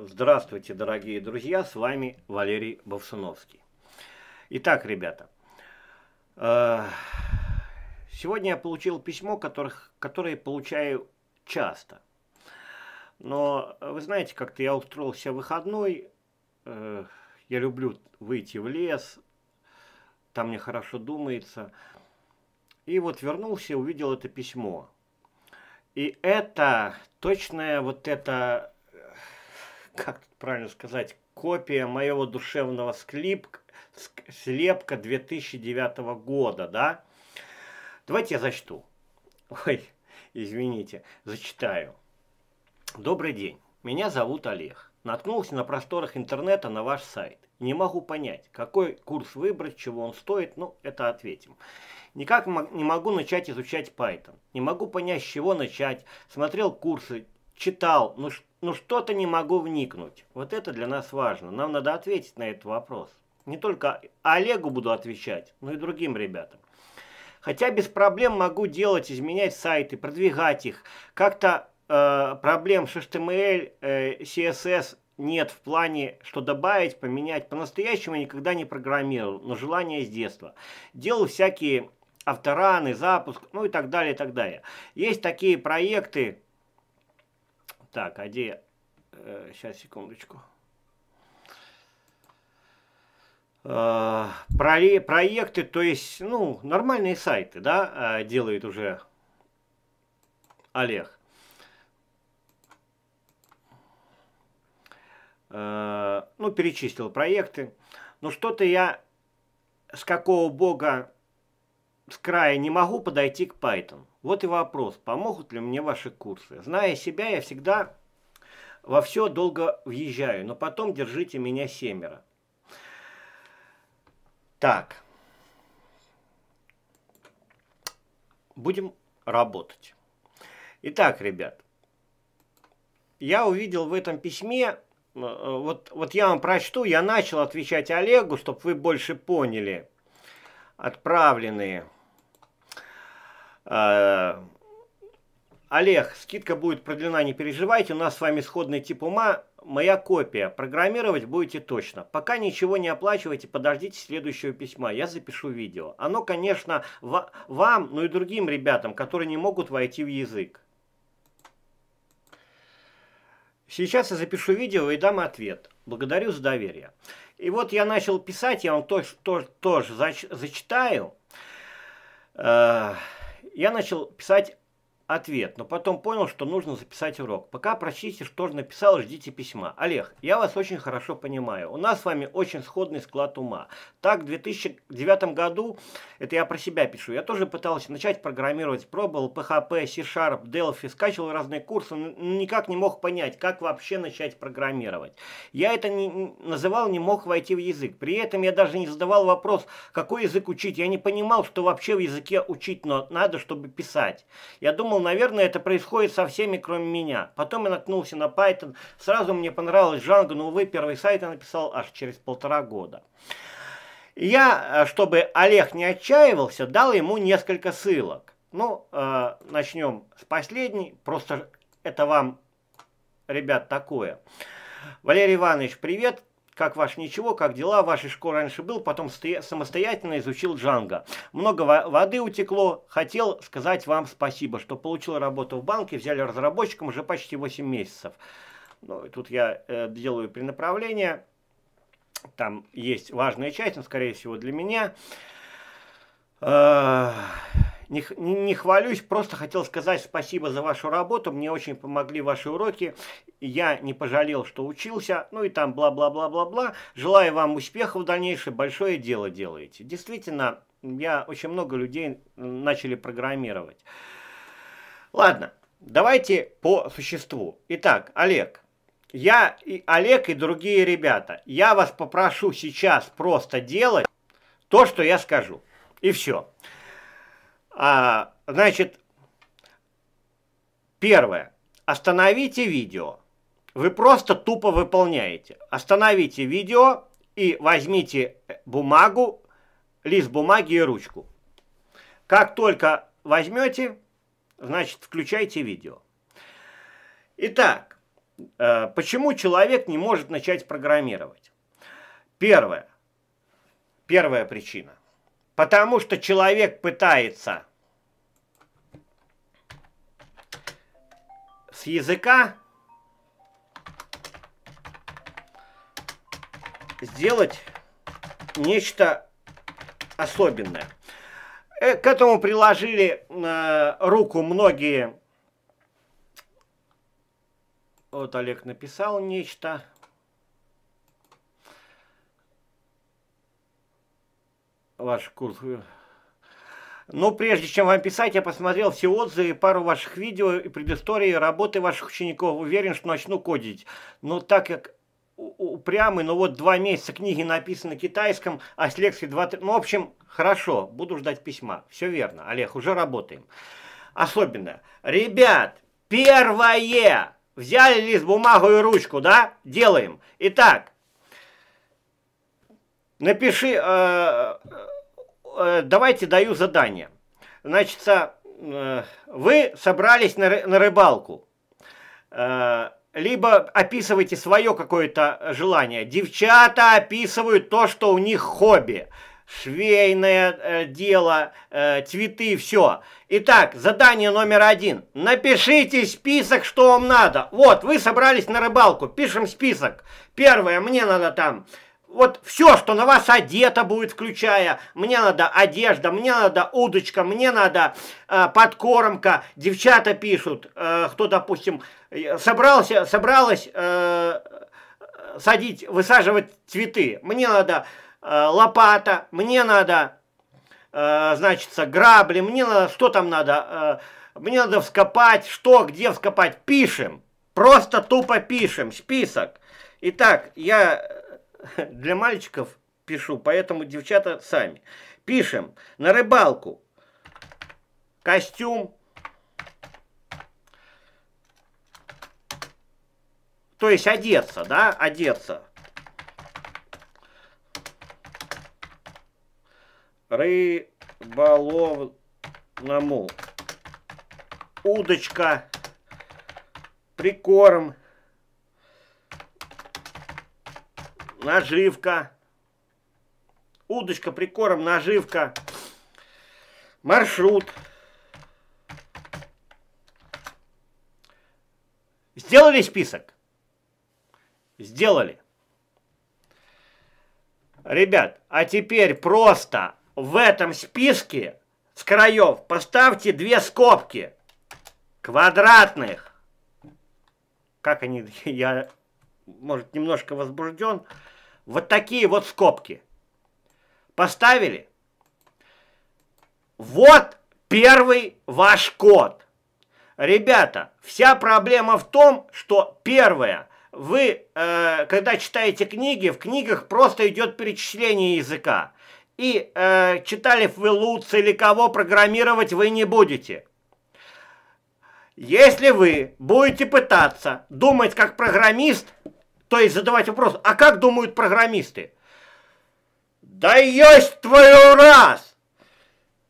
Здравствуйте, дорогие друзья, с вами Валерий Бовсуновский. Итак, ребята, э, сегодня я получил письмо, которых, которое получаю часто. Но вы знаете, как-то я устроился выходной, э, я люблю выйти в лес, там мне хорошо думается. И вот вернулся, увидел это письмо. И это точная вот это как правильно сказать, копия моего душевного склип, слепка 2009 года, да? Давайте я зачту. Ой, извините, зачитаю. Добрый день, меня зовут Олег. Наткнулся на просторах интернета на ваш сайт. Не могу понять, какой курс выбрать, чего он стоит, ну, это ответим. Никак не могу начать изучать Python. Не могу понять, с чего начать. Смотрел курсы, читал, ну, ну что-то не могу вникнуть. Вот это для нас важно. Нам надо ответить на этот вопрос. Не только Олегу буду отвечать, но и другим ребятам. Хотя без проблем могу делать, изменять сайты, продвигать их. Как-то э, проблем с HTML, э, CSS нет в плане, что добавить, поменять. По-настоящему никогда не программировал, но желание с детства. Делал всякие автораны, запуск, ну и так далее, и так далее. Есть такие проекты, так, а где... Э, сейчас, секундочку. Э, про, проекты, то есть, ну, нормальные сайты, да, э, делает уже Олег. Э, ну, перечислил проекты. Но что-то я с какого бога с края не могу подойти к Python. Вот и вопрос, помогут ли мне ваши курсы. Зная себя, я всегда во все долго въезжаю, но потом держите меня семеро. Так. Будем работать. Итак, ребят, я увидел в этом письме, э, вот, вот я вам прочту, я начал отвечать Олегу, чтобы вы больше поняли, отправленные Олег, скидка будет продлена, не переживайте, у нас с вами сходный тип ума, моя копия. Программировать будете точно. Пока ничего не оплачивайте, подождите следующего письма, я запишу видео. Оно, конечно, вам, но и другим ребятам, которые не могут войти в язык. Сейчас я запишу видео и дам ответ. Благодарю за доверие. И вот я начал писать, я вам тоже, тоже, тоже зач, зачитаю. Э я начал писать ответ, но потом понял, что нужно записать урок. Пока прочтите, что же написал, ждите письма. Олег, я вас очень хорошо понимаю. У нас с вами очень сходный склад ума. Так, в 2009 году, это я про себя пишу, я тоже пытался начать программировать, пробовал PHP, C-Sharp, Delphi, скачивал разные курсы, но никак не мог понять, как вообще начать программировать. Я это не называл, не мог войти в язык. При этом я даже не задавал вопрос, какой язык учить. Я не понимал, что вообще в языке учить но надо, чтобы писать. Я думал, думал, наверное, это происходит со всеми, кроме меня. Потом я наткнулся на Python. Сразу мне понравилась Django, но, увы, первый сайт я написал аж через полтора года. я, э, чтобы Олег не отчаивался, дал ему несколько ссылок. Ну, э, начнем с последней. Просто это вам, ребят, такое. Валерий Иванович, привет. Как ваш ничего, как дела? Вашей школе раньше был, потом самостоятельно изучил Джанго. Много воды утекло. Хотел сказать вам спасибо, что получил работу в банке, взяли разработчиком уже почти 8 месяцев. Ну, тут я э, делаю перенаправление. Там есть важная часть, но, скорее всего, для меня. Э, не, не, хвалюсь, просто хотел сказать спасибо за вашу работу, мне очень помогли ваши уроки, я не пожалел, что учился, ну и там бла-бла-бла-бла-бла. Желаю вам успехов в дальнейшем, большое дело делаете. Действительно, я очень много людей начали программировать. Ладно, давайте по существу. Итак, Олег, я и Олег и другие ребята, я вас попрошу сейчас просто делать то, что я скажу. И все. А, значит, первое. Остановите видео. Вы просто тупо выполняете. Остановите видео и возьмите бумагу, лист бумаги и ручку. Как только возьмете, значит, включайте видео. Итак, Э, почему человек не может начать программировать? Первое. Первая причина. Потому что человек пытается с языка сделать нечто особенное. Э, к этому приложили э, руку многие. Вот Олег написал нечто. Ваш курс. Но прежде чем вам писать, я посмотрел все отзывы, пару ваших видео и предыстории работы ваших учеников. Уверен, что начну кодить. Но так как упрямый, но вот два месяца книги написаны на китайском, а с лекции два... Ну, в общем, хорошо, буду ждать письма. Все верно, Олег, уже работаем. Особенно, ребят, первое, взяли лист бумагу и ручку, да, делаем. Итак, напиши, э, давайте даю задание. Значит, э, вы собрались на, на рыбалку. Э, либо описывайте свое какое-то желание. Девчата описывают то, что у них хобби. Швейное э, дело, э, цветы, все. Итак, задание номер один. Напишите список, что вам надо. Вот, вы собрались на рыбалку, пишем список. Первое, мне надо там вот все, что на вас одето будет, включая, мне надо одежда, мне надо удочка, мне надо э, подкормка, девчата пишут, э, кто, допустим, собрался, собралась э, садить, высаживать цветы, мне надо э, лопата, мне надо, э, значит, грабли, мне надо, что там надо, э, мне надо вскопать, что, где вскопать, пишем, просто тупо пишем, список. Итак, я для мальчиков пишу, поэтому девчата сами. Пишем на рыбалку. Костюм. То есть одеться, да, одеться. Рыболовному. Удочка. Прикорм. Наживка, удочка, прикорм, наживка, маршрут. Сделали список? Сделали. Ребят, а теперь просто в этом списке с краев поставьте две скобки квадратных. Как они, я, может, немножко возбужден вот такие вот скобки. Поставили. Вот первый ваш код. Ребята, вся проблема в том, что первое, вы, э, когда читаете книги, в книгах просто идет перечисление языка. И э, читали вы Луц или кого программировать вы не будете. Если вы будете пытаться думать как программист, то есть задавать вопрос, а как думают программисты? Да есть твою раз!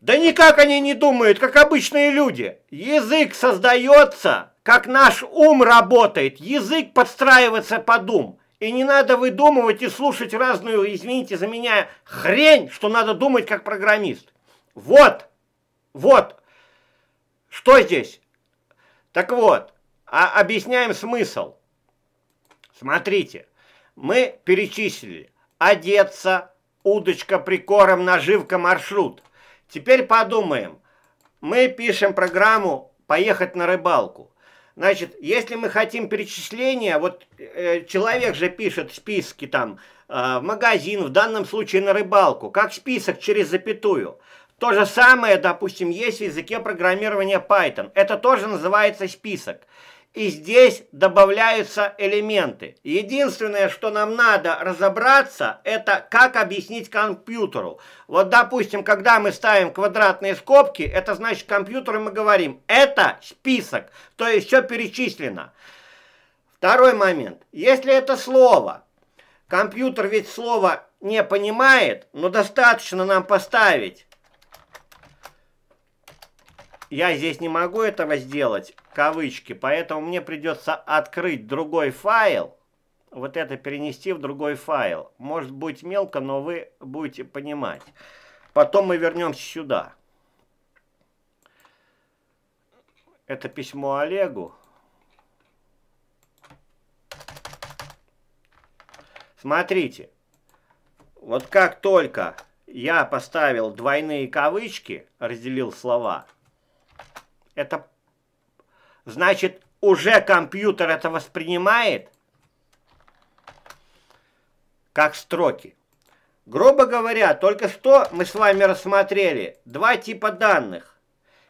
Да никак они не думают, как обычные люди. Язык создается, как наш ум работает. Язык подстраивается под ум. И не надо выдумывать и слушать разную, извините за меня, хрень, что надо думать как программист. Вот, вот, что здесь? Так вот, а объясняем смысл. Смотрите, мы перечислили одеться, удочка, прикорм, наживка, маршрут. Теперь подумаем. Мы пишем программу «Поехать на рыбалку». Значит, если мы хотим перечисления, вот э, человек же пишет списки там э, в магазин, в данном случае на рыбалку, как список через запятую. То же самое, допустим, есть в языке программирования Python. Это тоже называется список и здесь добавляются элементы. Единственное, что нам надо разобраться, это как объяснить компьютеру. Вот, допустим, когда мы ставим квадратные скобки, это значит компьютеру мы говорим, это список, то есть все перечислено. Второй момент. Если это слово, компьютер ведь слово не понимает, но достаточно нам поставить я здесь не могу этого сделать, кавычки, поэтому мне придется открыть другой файл, вот это перенести в другой файл. Может быть мелко, но вы будете понимать. Потом мы вернемся сюда. Это письмо Олегу. Смотрите, вот как только я поставил двойные кавычки, разделил слова, это значит уже компьютер это воспринимает как строки. Грубо говоря, только что мы с вами рассмотрели два типа данных.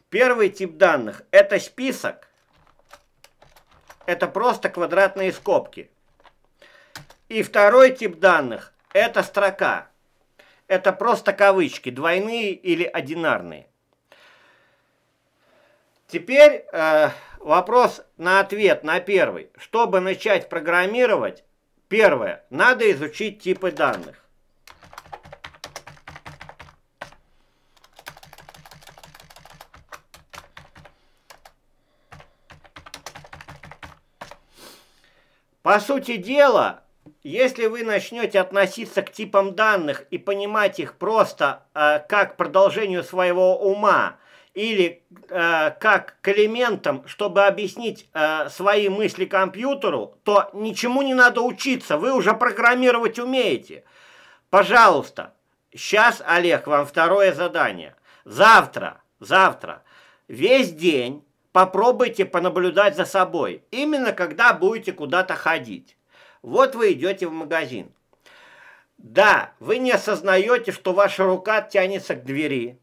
Первый тип данных – это список. Это просто квадратные скобки. И второй тип данных – это строка. Это просто кавычки, двойные или одинарные. Теперь э, вопрос на ответ на первый. Чтобы начать программировать, первое, надо изучить типы данных. По сути дела, если вы начнете относиться к типам данных и понимать их просто э, как продолжению своего ума или э, как к элементам, чтобы объяснить э, свои мысли компьютеру, то ничему не надо учиться, вы уже программировать умеете. Пожалуйста, сейчас, Олег, вам второе задание. Завтра, завтра, весь день попробуйте понаблюдать за собой, именно когда будете куда-то ходить. Вот вы идете в магазин. Да, вы не осознаете, что ваша рука тянется к двери.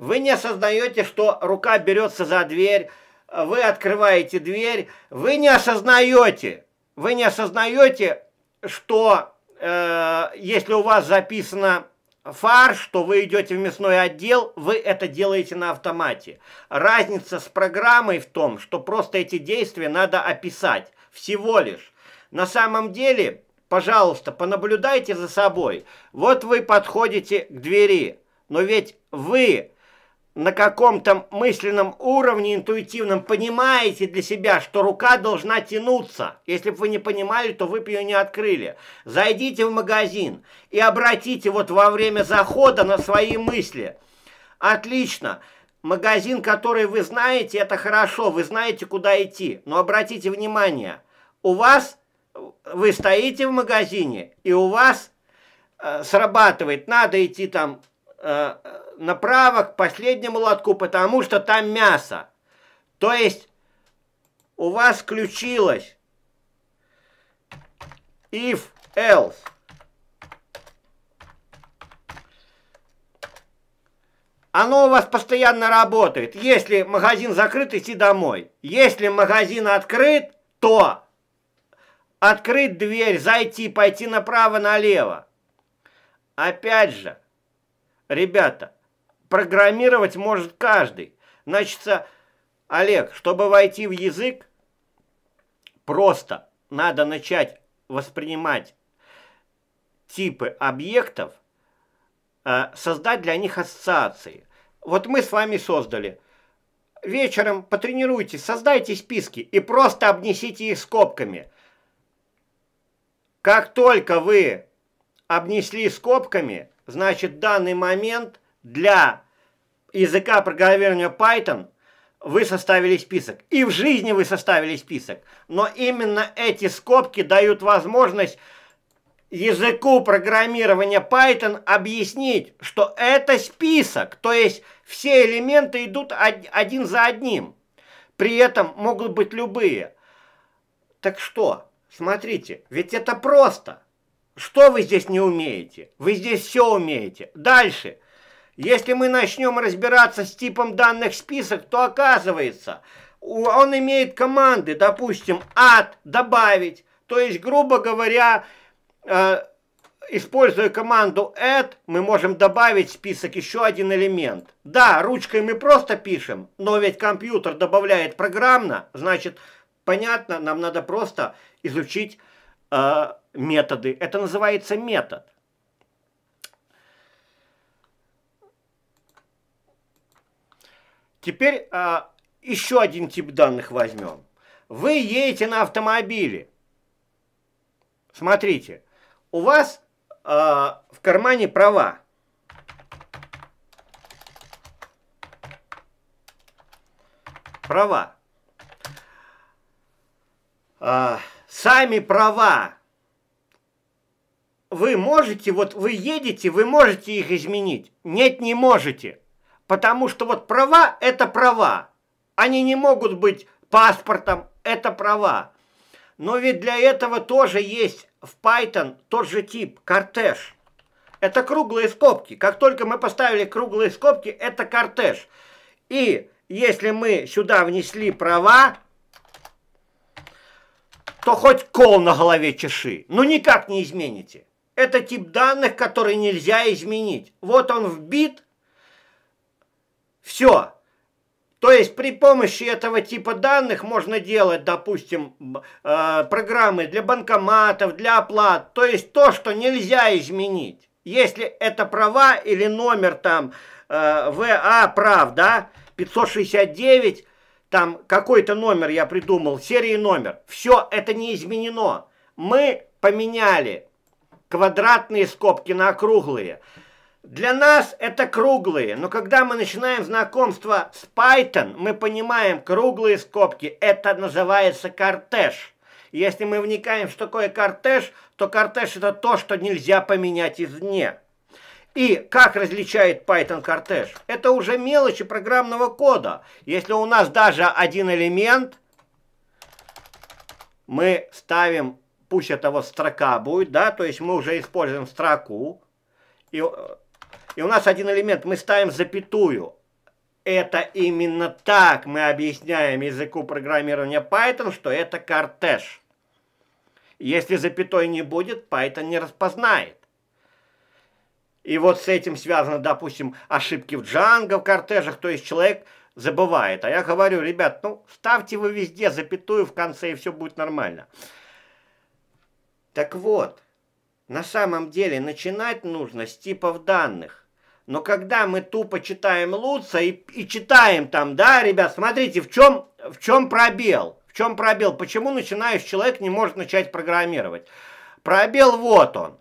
Вы не осознаете, что рука берется за дверь. Вы открываете дверь. Вы не осознаете, вы не осознаете, что э, если у вас записано фарш, что вы идете в мясной отдел, вы это делаете на автомате. Разница с программой в том, что просто эти действия надо описать. Всего лишь. На самом деле, пожалуйста, понаблюдайте за собой. Вот вы подходите к двери, но ведь вы на каком-то мысленном уровне интуитивном понимаете для себя, что рука должна тянуться. Если бы вы не понимали, то вы бы ее не открыли. Зайдите в магазин и обратите вот во время захода на свои мысли. Отлично. Магазин, который вы знаете, это хорошо, вы знаете, куда идти. Но обратите внимание, у вас вы стоите в магазине, и у вас э, срабатывает, надо идти там э, направо к последнему лотку, потому что там мясо. То есть у вас включилось if else. Оно у вас постоянно работает. Если магазин закрыт, идти домой. Если магазин открыт, то открыть дверь, зайти, пойти направо-налево. Опять же, ребята, программировать может каждый. Значит, Олег, чтобы войти в язык, просто надо начать воспринимать типы объектов, э, создать для них ассоциации. Вот мы с вами создали. Вечером потренируйтесь, создайте списки и просто обнесите их скобками – как только вы обнесли скобками, значит, в данный момент для языка программирования Python вы составили список. И в жизни вы составили список. Но именно эти скобки дают возможность языку программирования Python объяснить, что это список. То есть все элементы идут один за одним. При этом могут быть любые. Так что? Смотрите, ведь это просто. Что вы здесь не умеете? Вы здесь все умеете. Дальше. Если мы начнем разбираться с типом данных список, то оказывается, он имеет команды, допустим, add, добавить. То есть, грубо говоря, э, используя команду add, мы можем добавить в список еще один элемент. Да, ручкой мы просто пишем, но ведь компьютер добавляет программно, значит, понятно, нам надо просто изучить э, методы. Это называется метод. Теперь а, еще один тип данных возьмем. Вы едете на автомобиле. Смотрите, у вас а, в кармане права. Права. А, сами права вы можете, вот вы едете, вы можете их изменить? Нет, не можете. Потому что вот права – это права. Они не могут быть паспортом, это права. Но ведь для этого тоже есть в Python тот же тип – кортеж. Это круглые скобки. Как только мы поставили круглые скобки, это кортеж. И если мы сюда внесли права, то хоть кол на голове чеши. Ну никак не измените. Это тип данных, который нельзя изменить. Вот он вбит. Все. То есть при помощи этого типа данных можно делать, допустим, э, программы для банкоматов, для оплат. То есть то, что нельзя изменить. Если это права или номер там э, ВА прав, да, 569, там какой-то номер я придумал, серии номер. Все это не изменено. Мы поменяли квадратные скобки на круглые. Для нас это круглые, но когда мы начинаем знакомство с Python, мы понимаем, круглые скобки, это называется кортеж. Если мы вникаем, что такое кортеж, то кортеж это то, что нельзя поменять извне. И как различает Python кортеж? Это уже мелочи программного кода. Если у нас даже один элемент, мы ставим пусть это вот строка будет, да, то есть мы уже используем строку, и, и у нас один элемент, мы ставим запятую. Это именно так мы объясняем языку программирования Python, что это кортеж. Если запятой не будет, Python не распознает. И вот с этим связаны, допустим, ошибки в Django, в кортежах, то есть человек забывает. А я говорю, ребят, ну ставьте вы везде запятую в конце, и все будет нормально. Так вот, на самом деле начинать нужно с типов данных. Но когда мы тупо читаем Луца и, и читаем там, да, ребят, смотрите, в чем, в чем пробел? В чем пробел? Почему начинающий человек не может начать программировать? Пробел вот он.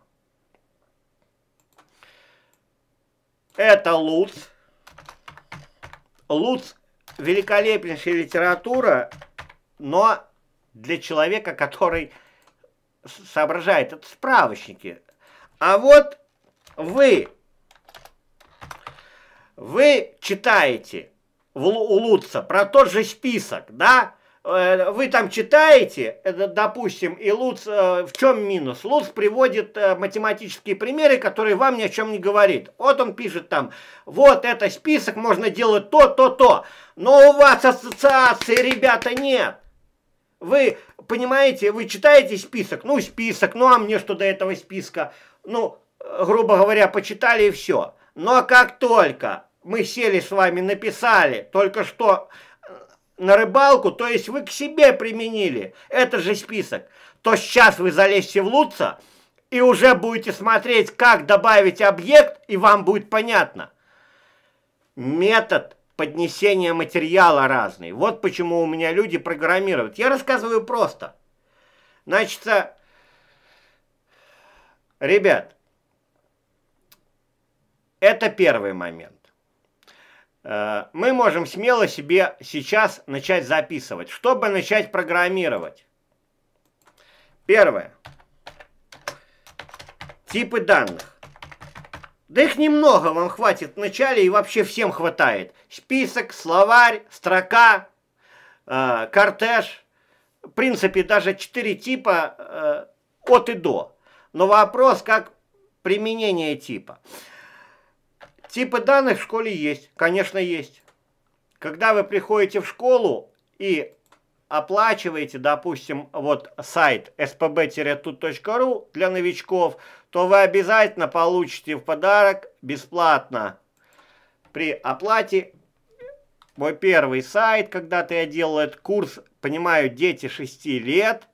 Это Луц. Луц великолепнейшая литература, но для человека, который соображает, это справочники. А вот вы, вы читаете у Лутца про тот же список, да? Э, вы там читаете, допустим, и Луц, э, в чем минус? Луц приводит э, математические примеры, которые вам ни о чем не говорит. Вот он пишет там, вот это список, можно делать то, то, то. Но у вас ассоциации, ребята, нет. Вы понимаете, вы читаете список, ну список, ну а мне что до этого списка? Ну, грубо говоря, почитали и все. Но как только мы сели с вами, написали только что э, на рыбалку, то есть вы к себе применили этот же список, то сейчас вы залезьте в Луца и уже будете смотреть, как добавить объект, и вам будет понятно. Метод поднесения материала разный. Вот почему у меня люди программируют. Я рассказываю просто. Значит, ребят, это первый момент. Э, мы можем смело себе сейчас начать записывать, чтобы начать программировать. Первое. Типы данных. Да их немного вам хватит в начале и вообще всем хватает. Список, словарь, строка, э, кортеж. В принципе, даже четыре типа э, от и до. Но вопрос, как применение типа. Типы данных в школе есть, конечно, есть. Когда вы приходите в школу и оплачиваете, допустим, вот сайт spb-tut.ru для новичков, то вы обязательно получите в подарок бесплатно при оплате мой первый сайт, когда-то я делал этот курс, понимаю, дети 6 лет,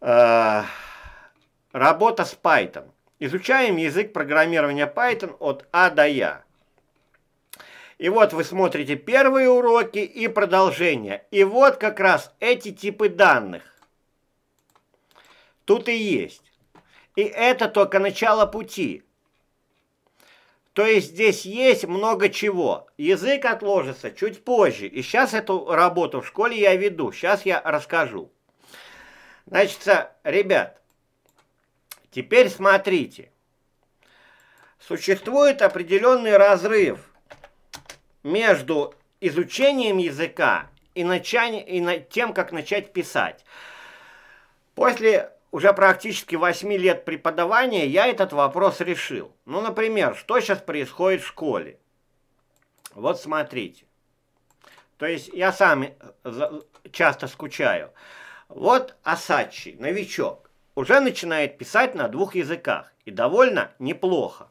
э, работа с Python. Изучаем язык программирования Python от А до Я. И вот вы смотрите первые уроки и продолжение. И вот как раз эти типы данных. Тут и есть. И это только начало пути. То есть здесь есть много чего. Язык отложится чуть позже. И сейчас эту работу в школе я веду. Сейчас я расскажу. Значит, ребят, теперь смотрите. Существует определенный разрыв между изучением языка и, начать, и тем, как начать писать. После уже практически 8 лет преподавания я этот вопрос решил. Ну, например, что сейчас происходит в школе? Вот смотрите. То есть я сам э, часто скучаю. Вот Асачи, новичок, уже начинает писать на двух языках. И довольно неплохо.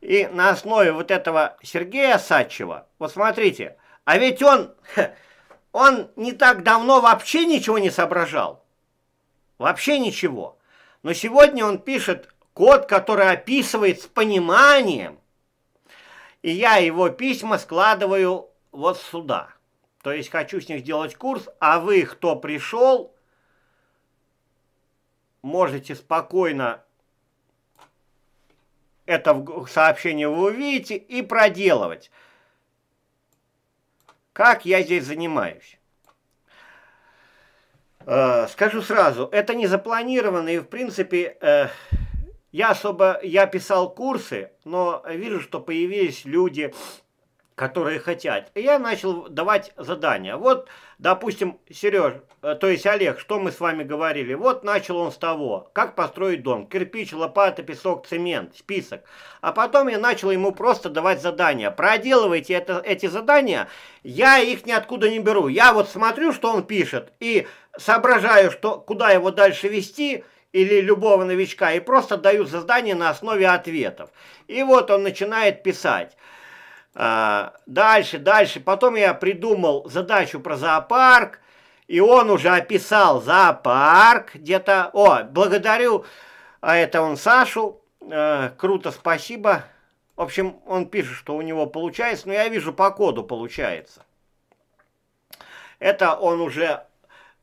И на основе вот этого Сергея Асачева, вот смотрите, а ведь он, он не так давно вообще ничего не соображал. Вообще ничего. Но сегодня он пишет код, который описывает с пониманием. И я его письма складываю вот сюда. То есть хочу с них сделать курс, а вы, кто пришел, можете спокойно это сообщение вы увидите и проделывать. Как я здесь занимаюсь? Э, скажу сразу, это не запланировано, и в принципе э, я особо, я писал курсы, но вижу, что появились люди, которые хотят. И я начал давать задания. Вот, допустим, Сереж, э, то есть Олег, что мы с вами говорили? Вот начал он с того, как построить дом. Кирпич, лопата, песок, цемент, список. А потом я начал ему просто давать задания. Проделывайте это, эти задания, я их ниоткуда не беру. Я вот смотрю, что он пишет, и соображаю, что, куда его дальше вести, или любого новичка, и просто даю задание на основе ответов. И вот он начинает писать. А, дальше, дальше. Потом я придумал задачу про зоопарк, и он уже описал зоопарк где-то. О, благодарю, а это он Сашу. А, круто, спасибо. В общем, он пишет, что у него получается, но я вижу, по коду получается. Это он уже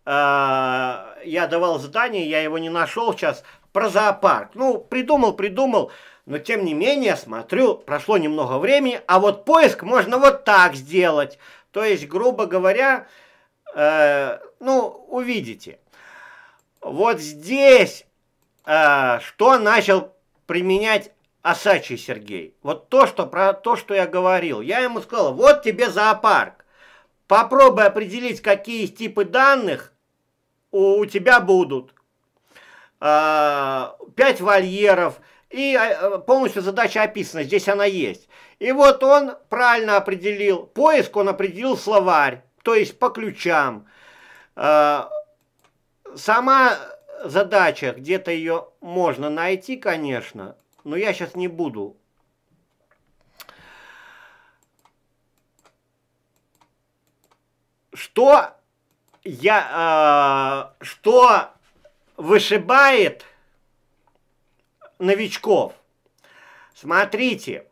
а, я давал задание, я его не нашел сейчас, про зоопарк. Ну, придумал, придумал, но тем не менее, смотрю, прошло немного времени, а вот поиск можно вот так сделать. То есть, грубо говоря, э, ну, увидите. Вот здесь, э, что начал применять Осачий Сергей. Вот то, что, про то, что я говорил. Я ему сказал, вот тебе зоопарк. Попробуй определить, какие типы данных у, у тебя будут. А, пять вольеров. И а, полностью задача описана, здесь она есть. И вот он правильно определил, поиск он определил словарь, то есть по ключам. А, сама задача, где-то ее можно найти, конечно, но я сейчас не буду. Что я, э, что вышибает новичков? Смотрите,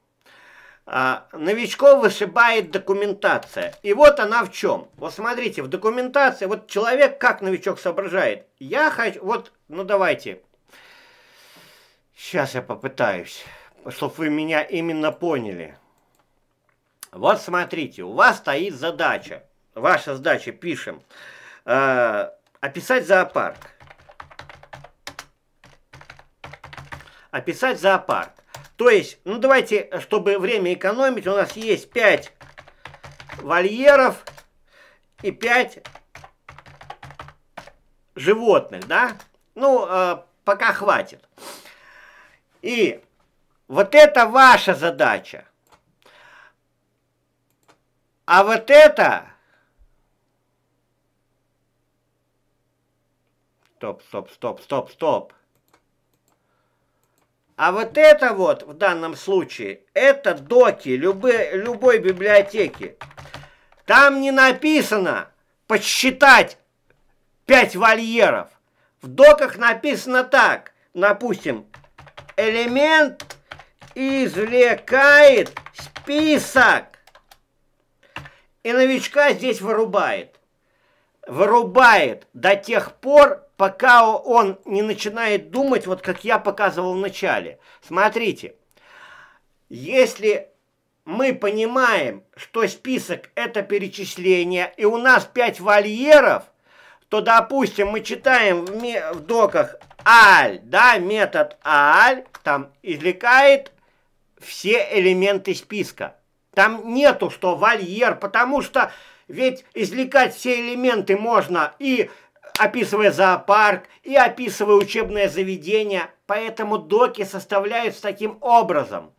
э, новичков вышибает документация. И вот она в чем. Вот смотрите, в документации, вот человек как новичок соображает. Я хочу, вот, ну давайте. Сейчас я попытаюсь, чтобы вы меня именно поняли. Вот смотрите, у вас стоит задача. Ваша задача, пишем. Э, описать зоопарк. Описать зоопарк. То есть, ну давайте, чтобы время экономить, у нас есть 5 вольеров и 5 животных, да? Ну, э, пока хватит. И вот это ваша задача. А вот это стоп, стоп, стоп, стоп, стоп. А вот это вот в данном случае, это доки любой, любой библиотеки. Там не написано подсчитать 5 вольеров. В доках написано так, допустим, элемент извлекает список. И новичка здесь вырубает. Вырубает до тех пор, пока он не начинает думать, вот как я показывал в начале. Смотрите, если мы понимаем, что список это перечисление, и у нас 5 вольеров, то, допустим, мы читаем в, в доках аль, да, метод аль, там извлекает все элементы списка. Там нету, что вольер, потому что ведь извлекать все элементы можно и описывая зоопарк, и описывая учебное заведение. Поэтому доки составляются таким образом.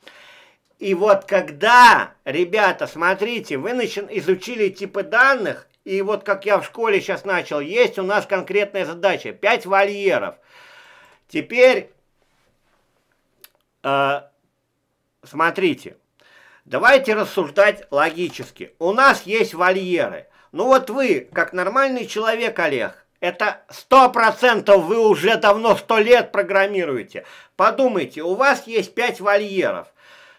И вот когда, ребята, смотрите, вы начи- изучили типы данных, и вот как я в школе сейчас начал, есть у нас конкретная задача, 5 вольеров. Теперь, э, смотрите, давайте рассуждать логически. У нас есть вольеры. Ну вот вы, как нормальный человек, Олег, это сто процентов вы уже давно сто лет программируете. Подумайте, у вас есть пять вольеров.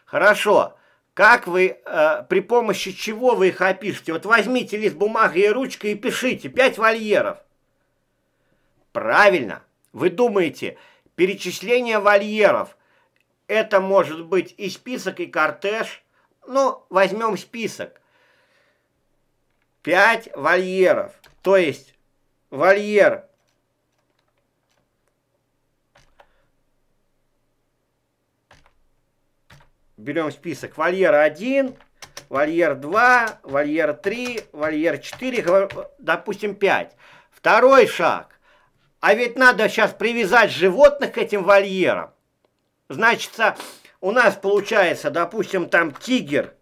Хорошо. Как вы, э, при помощи чего вы их опишете? Вот возьмите лист бумаги и ручкой и пишите. Пять вольеров. Правильно. Вы думаете, перечисление вольеров, это может быть и список, и кортеж. Ну, возьмем список. Пять вольеров. То есть вольер берем список. Вольер 1, вольер 2, вольер 3, вольер 4, допустим 5. Второй шаг. А ведь надо сейчас привязать животных к этим вольерам. Значит, у нас получается, допустим, там тигр.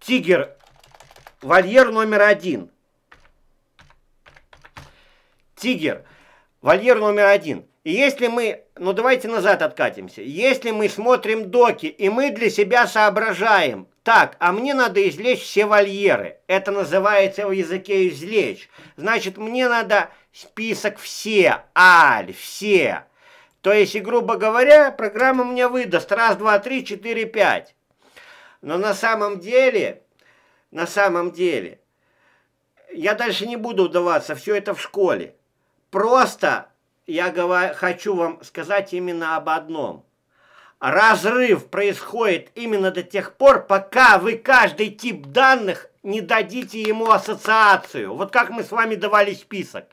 Тигр, вольер номер один. Тигр, вольер номер один. И если мы, ну давайте назад откатимся, если мы смотрим доки, и мы для себя соображаем, так, а мне надо извлечь все вольеры, это называется в языке извлечь, значит мне надо список все, аль, все. То есть, и грубо говоря, программа мне выдаст раз, два, три, четыре, пять. Но на самом деле, на самом деле, я дальше не буду вдаваться, все это в школе. Просто я говорю, хочу вам сказать именно об одном. Разрыв происходит именно до тех пор, пока вы каждый тип данных не дадите ему ассоциацию. Вот как мы с вами давали список.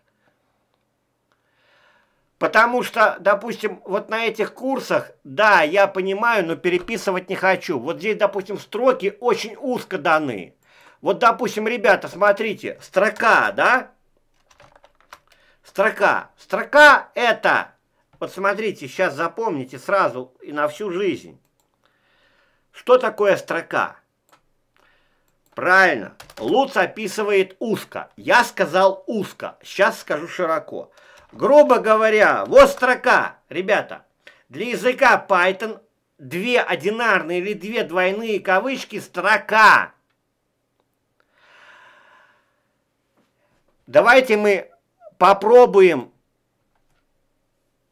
Потому что, допустим, вот на этих курсах, да, я понимаю, но переписывать не хочу. Вот здесь, допустим, строки очень узко даны. Вот, допустим, ребята, смотрите, строка, да? Строка. Строка это, вот смотрите, сейчас запомните сразу и на всю жизнь. Что такое строка? Правильно. Луц описывает узко. Я сказал узко. Сейчас скажу широко. Грубо говоря, вот строка, ребята. Для языка Python две одинарные или две двойные кавычки строка. Давайте мы попробуем.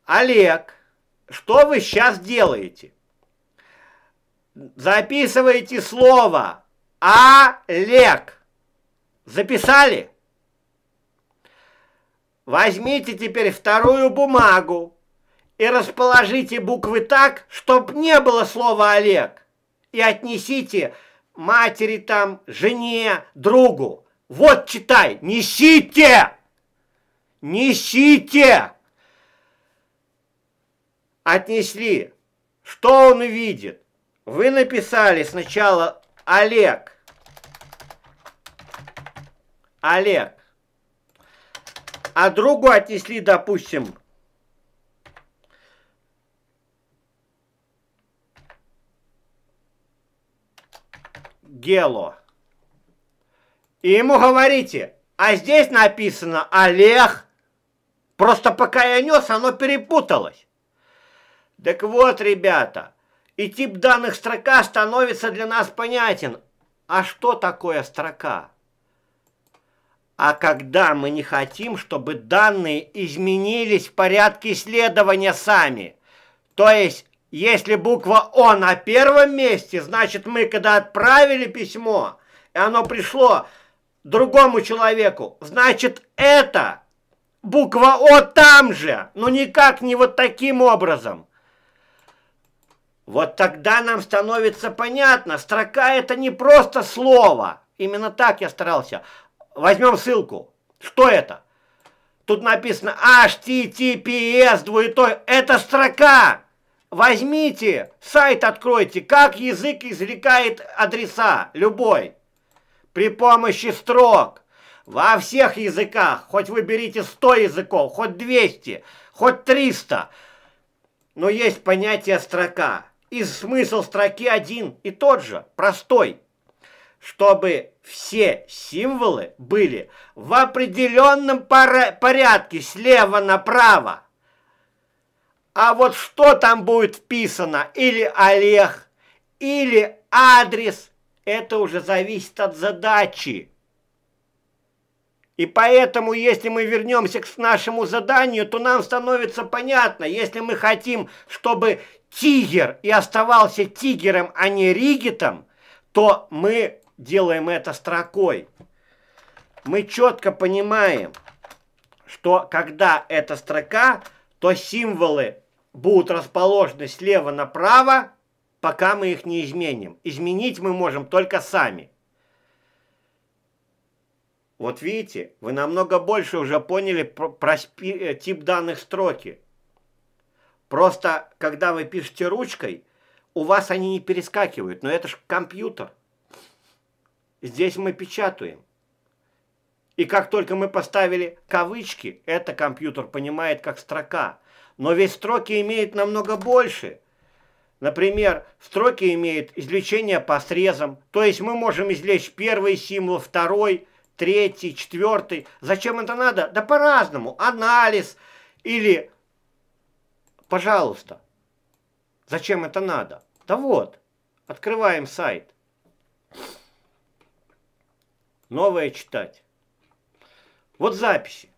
Олег, что вы сейчас делаете? Записывайте слово Олег. Записали? Возьмите теперь вторую бумагу и расположите буквы так, чтоб не было слова Олег. И отнесите матери там, жене, другу. Вот читай, несите! Несите! Отнесли. Что он увидит? Вы написали сначала Олег. Олег. А другу отнесли, допустим, Гело. И ему говорите, а здесь написано Олег. Просто пока я нес, оно перепуталось. Так вот, ребята, и тип данных строка становится для нас понятен. А что такое строка? А когда мы не хотим, чтобы данные изменились в порядке исследования сами. То есть, если буква О на первом месте, значит мы, когда отправили письмо, и оно пришло другому человеку, значит это буква О там же, но никак не вот таким образом. Вот тогда нам становится понятно, строка это не просто слово. Именно так я старался. Возьмем ссылку. Что это? Тут написано HTTPS двоеточие. Это строка. Возьмите, сайт откройте, как язык извлекает адреса, любой, при помощи строк. Во всех языках, хоть вы берите 100 языков, хоть 200, хоть 300, но есть понятие строка. И смысл строки один и тот же, простой. Чтобы все символы были в определенном порядке слева направо. А вот что там будет вписано, или Олег, или адрес, это уже зависит от задачи. И поэтому, если мы вернемся к нашему заданию, то нам становится понятно, если мы хотим, чтобы тигр и оставался тигером, а не ригетом, то мы делаем это строкой. Мы четко понимаем, что когда эта строка, то символы будут расположены слева направо, пока мы их не изменим. Изменить мы можем только сами. Вот видите, вы намного больше уже поняли про, про э, тип данных строки. Просто, когда вы пишете ручкой, у вас они не перескакивают, но это же компьютер. Здесь мы печатаем. И как только мы поставили кавычки, это компьютер понимает как строка. Но ведь строки имеют намного больше. Например, строки имеют извлечение по срезам. То есть мы можем извлечь первый символ, второй, третий, четвертый. Зачем это надо? Да по-разному. Анализ или... Пожалуйста. Зачем это надо? Да вот. Открываем сайт. Новое читать. Вот записи.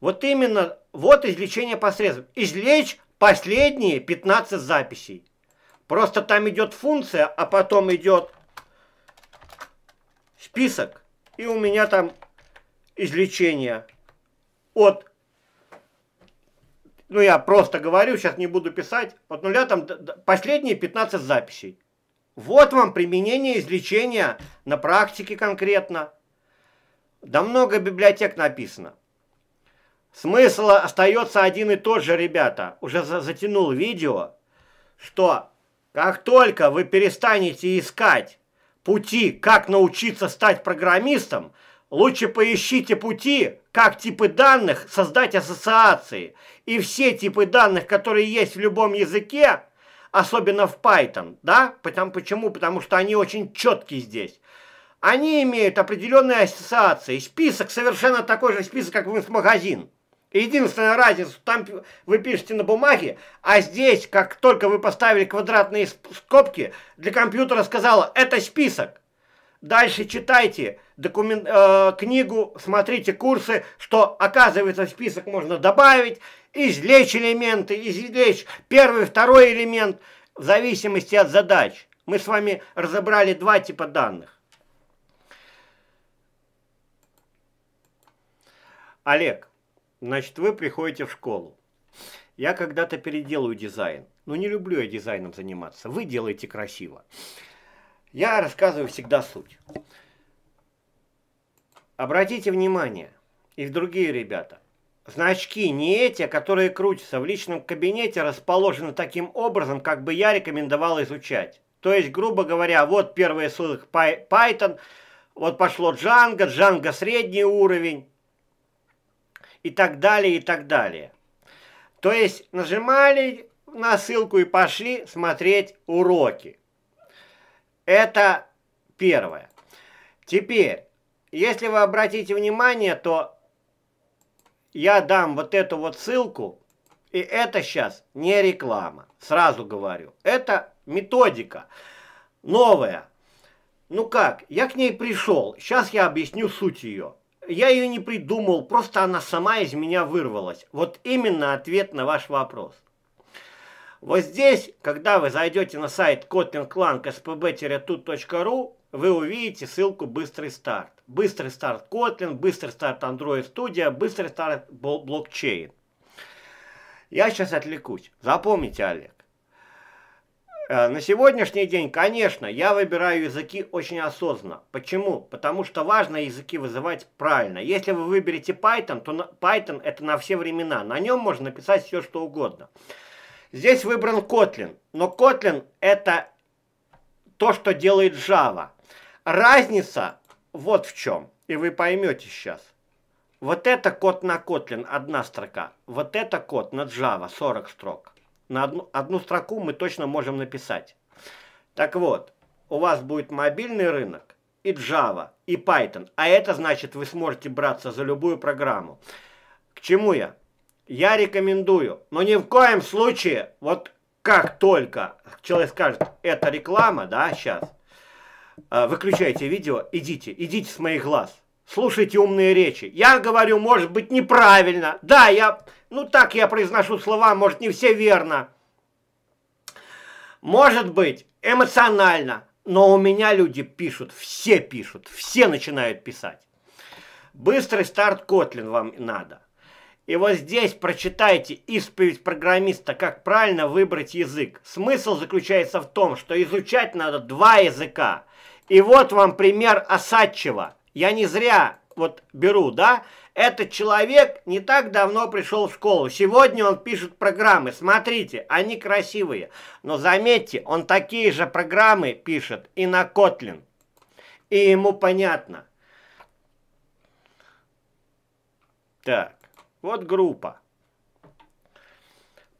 Вот именно, вот извлечение посредством. Извлечь последние 15 записей. Просто там идет функция, а потом идет список. И у меня там извлечение от, ну я просто говорю, сейчас не буду писать, от нуля там последние 15 записей. Вот вам применение извлечения на практике конкретно. Да много библиотек написано. Смысл остается один и тот же, ребята. Уже затянул видео, что как только вы перестанете искать пути, как научиться стать программистом, лучше поищите пути, как типы данных создать ассоциации. И все типы данных, которые есть в любом языке, особенно в Python, да? Потому, почему? Потому что они очень четкие здесь. Они имеют определенные ассоциации. Список совершенно такой же список, как в магазин. Единственная разница, там вы пишете на бумаге, а здесь, как только вы поставили квадратные скобки, для компьютера сказала, это список. Дальше читайте документ, э, книгу, смотрите курсы, что оказывается список можно добавить, извлечь элементы, извлечь первый, второй элемент, в зависимости от задач. Мы с вами разобрали два типа данных. Олег, Значит, вы приходите в школу. Я когда-то переделаю дизайн. Но не люблю я дизайном заниматься. Вы делаете красиво. Я рассказываю всегда суть. Обратите внимание, и другие ребята, значки не эти, которые крутятся в личном кабинете, расположены таким образом, как бы я рекомендовал изучать. То есть, грубо говоря, вот первый ссылок Python, вот пошло Django, Django средний уровень, и так далее, и так далее. То есть нажимали на ссылку и пошли смотреть уроки. Это первое. Теперь, если вы обратите внимание, то я дам вот эту вот ссылку, и это сейчас не реклама, сразу говорю. Это методика новая. Ну как, я к ней пришел, сейчас я объясню суть ее я ее не придумал, просто она сама из меня вырвалась. Вот именно ответ на ваш вопрос. Вот здесь, когда вы зайдете на сайт kotlinklang.spb-tut.ru, вы увидите ссылку «Быстрый старт». Быстрый старт Kotlin, быстрый старт Android Studio, быстрый старт блокчейн. Я сейчас отвлекусь. Запомните, Олег. Э, на сегодняшний день, конечно, я выбираю языки очень осознанно. Почему? Потому что важно языки вызывать правильно. Если вы выберете Python, то Python это на все времена. На нем можно написать все, что угодно. Здесь выбран Kotlin. Но Kotlin это то, что делает Java. Разница вот в чем. И вы поймете сейчас. Вот это код на Kotlin, одна строка. Вот это код на Java, 40 строк. На одну, одну строку мы точно можем написать. Так вот, у вас будет мобильный рынок и Java, и Python. А это значит, вы сможете браться за любую программу. К чему я? Я рекомендую, но ни в коем случае, вот как только человек скажет, это реклама, да, сейчас, а, выключайте видео, идите, идите с моих глаз. Слушайте умные речи. Я говорю, может быть, неправильно. Да, я, ну так я произношу слова, может, не все верно. Может быть, эмоционально. Но у меня люди пишут, все пишут, все начинают писать. Быстрый старт Kotlin вам надо. И вот здесь прочитайте исповедь программиста, как правильно выбрать язык. Смысл заключается в том, что изучать надо два языка. И вот вам пример Осадчева – я не зря вот беру, да? Этот человек не так давно пришел в школу. Сегодня он пишет программы. Смотрите, они красивые. Но заметьте, он такие же программы пишет и на Kotlin. И ему понятно. Так, вот группа.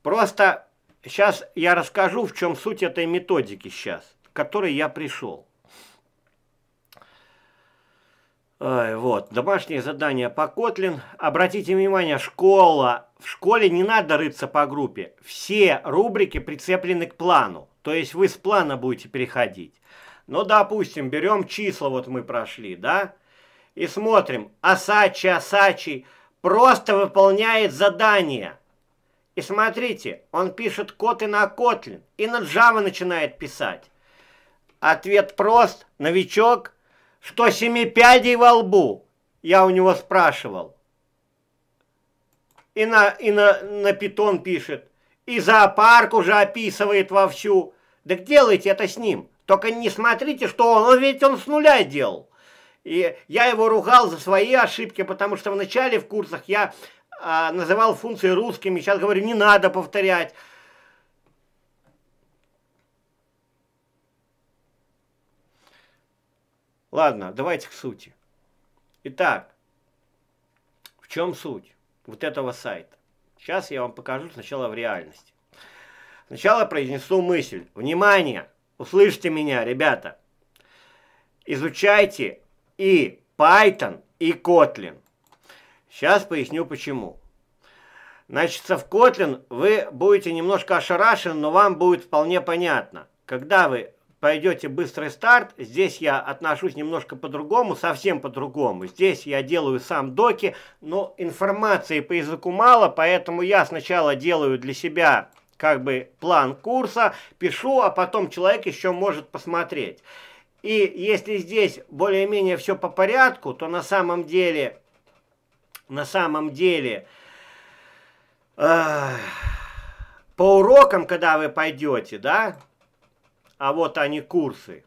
Просто сейчас я расскажу, в чем суть этой методики сейчас, к которой я пришел. Ой, вот, домашнее задание по Kotlin. Обратите внимание, школа. В школе не надо рыться по группе. Все рубрики прицеплены к плану. То есть вы с плана будете переходить. Ну, допустим, берем числа, вот мы прошли, да? И смотрим, Асачи, Асачи просто выполняет задание. И смотрите, он пишет код и на Kotlin, и на Java начинает писать. Ответ прост, новичок – что семи пядей во лбу? Я у него спрашивал. И на, и на, на питон пишет. И зоопарк уже описывает вовсю. Так делайте это с ним. Только не смотрите, что он, он ведь он с нуля делал. И я его ругал за свои ошибки, потому что в начале в курсах я а, называл функции русскими. Сейчас говорю, не надо повторять. Ладно, давайте к сути. Итак, в чем суть вот этого сайта? Сейчас я вам покажу сначала в реальности. Сначала произнесу мысль. Внимание! Услышьте меня, ребята. Изучайте и Python, и Kotlin. Сейчас поясню почему. Значит, в Kotlin вы будете немножко ошарашены, но вам будет вполне понятно. Когда вы пойдете быстрый старт, здесь я отношусь немножко по-другому, совсем по-другому. Здесь я делаю сам доки, но информации по языку мало, поэтому я сначала делаю для себя как бы план курса, пишу, а потом человек еще может посмотреть. И если здесь более-менее все по порядку, то на самом деле, на самом деле, э, по урокам, когда вы пойдете, да, а вот они курсы,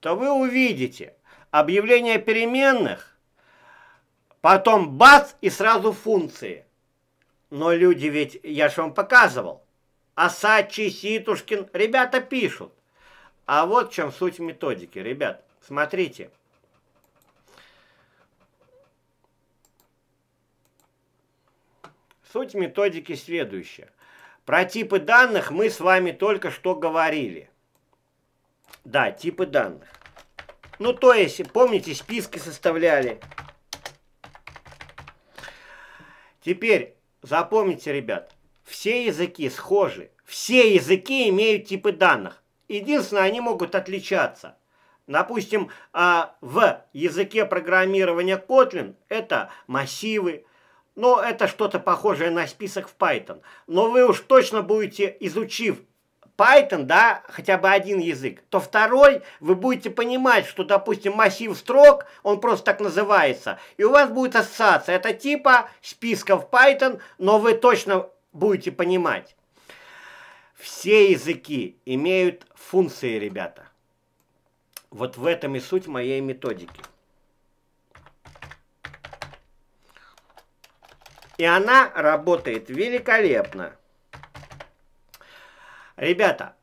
то вы увидите объявление переменных, потом бац и сразу функции. Но люди ведь, я же вам показывал, Асачи, Ситушкин, ребята пишут. А вот в чем суть методики, ребят, смотрите. Суть методики следующая. Про типы данных мы с вами только что говорили. Да, типы данных. Ну, то есть, помните, списки составляли. Теперь запомните, ребят, все языки схожи. Все языки имеют типы данных. Единственное, они могут отличаться. Допустим, а, в языке программирования Kotlin это массивы, но это что-то похожее на список в Python. Но вы уж точно будете, изучив Python, да, хотя бы один язык, то второй вы будете понимать, что, допустим, массив строк, он просто так называется, и у вас будет ассоциация. Это типа списков Python, но вы точно будете понимать. Все языки имеют функции, ребята. Вот в этом и суть моей методики. И она работает великолепно. Ребята,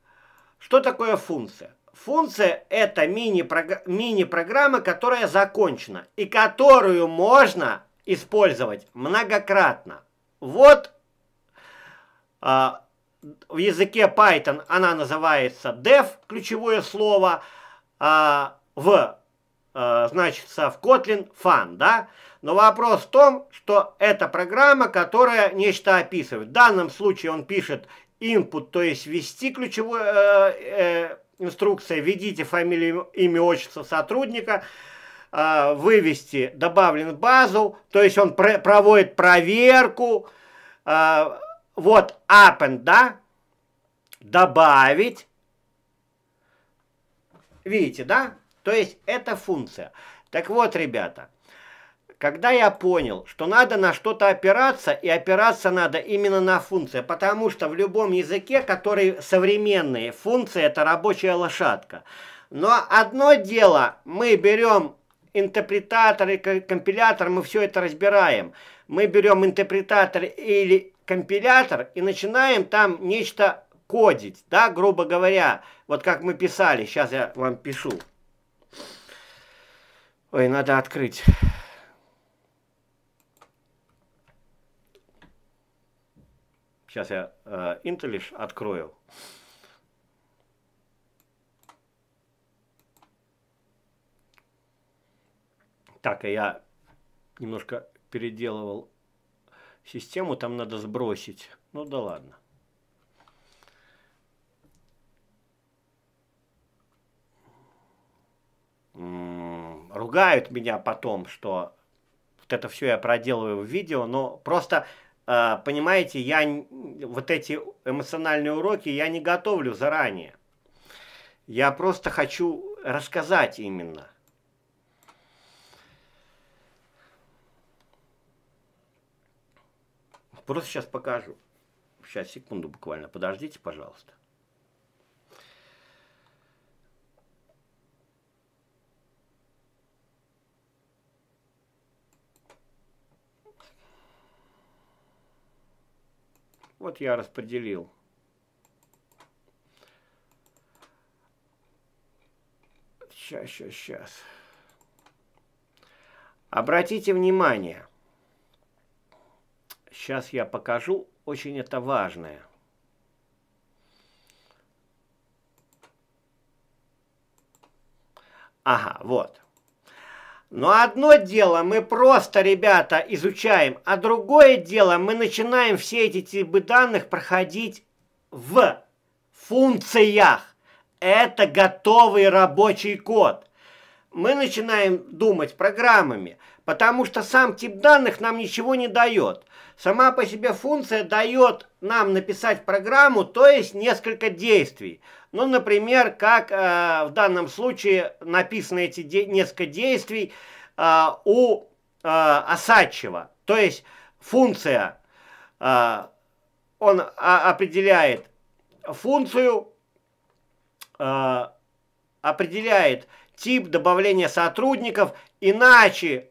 что такое функция? Функция – это мини-программа, которая закончена и которую можно использовать многократно. Вот а, в языке Python она называется def, ключевое слово, а, в, а, значится, в Kotlin fun, да? Но вопрос в том, что это программа, которая нечто описывает. В данном случае он пишет input, то есть ввести ключевую э, э, инструкция, введите фамилию, имя, отчество сотрудника, э, вывести добавлен базу, то есть он пр проводит проверку, э, вот append, да, добавить, видите, да, то есть это функция. Так вот, ребята, когда я понял, что надо на что-то опираться, и опираться надо именно на функции, потому что в любом языке, который современный, функция это рабочая лошадка. Но одно дело, мы берем интерпретатор и компилятор, мы все это разбираем. Мы берем интерпретатор или компилятор и начинаем там нечто кодить, да, грубо говоря, вот как мы писали, сейчас я вам пишу. Ой, надо открыть. Сейчас я э, Intelish открою. Так, а я немножко переделывал систему, там надо сбросить. Ну да ладно. М -м, ругают меня потом, что вот это все я проделываю в видео, но просто понимаете, я вот эти эмоциональные уроки я не готовлю заранее. Я просто хочу рассказать именно. Просто сейчас покажу. Сейчас, секунду буквально. Подождите, пожалуйста. Вот я распределил. Сейчас, сейчас, сейчас. Обратите внимание. Сейчас я покажу, очень это важное. Ага, вот. Но одно дело мы просто, ребята, изучаем, а другое дело мы начинаем все эти типы данных проходить в функциях. Это готовый рабочий код. Мы начинаем думать программами, потому что сам тип данных нам ничего не дает. Сама по себе функция дает нам написать программу, то есть несколько действий. Ну, например, как э, в данном случае написаны эти де несколько действий э, у э, Осадчева. То есть функция, э, он определяет функцию, э, определяет тип добавления сотрудников, иначе,